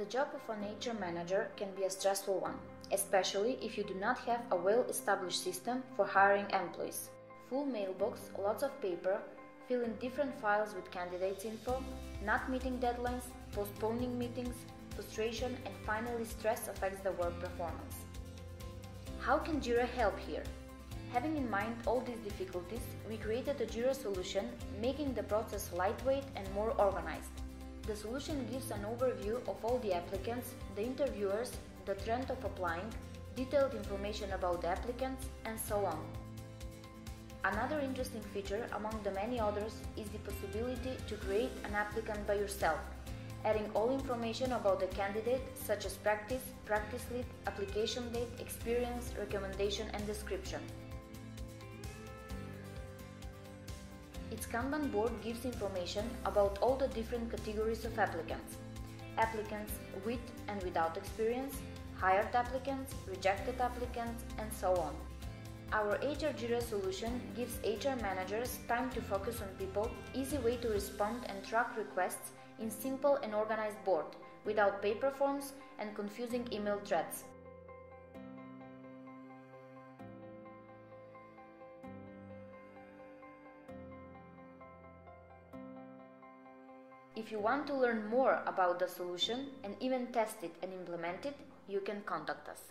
The job of an HR manager can be a stressful one, especially if you do not have a well established system for hiring employees. Full mailbox, lots of paper, filling different files with candidates info, not meeting deadlines, postponing meetings, frustration, and finally stress affects the work performance. How can Jira help here? Having in mind all these difficulties, we created a Jira solution, making the process lightweight and more organized. The solution gives an overview of all the applicants, the interviewers, the trend of applying, detailed information about the applicants, and so on. Another interesting feature among the many others is the possibility to create an applicant by yourself, adding all information about the candidate such as practice, practice lead, application date, experience, recommendation and description. Its Kanban board gives information about all the different categories of applicants. Applicants with and without experience, hired applicants, rejected applicants, and so on. Our HR Jira solution gives HR managers time to focus on people, easy way to respond and track requests in simple and organized board, without paper forms and confusing email threads. If you want to learn more about the solution and even test it and implement it, you can contact us.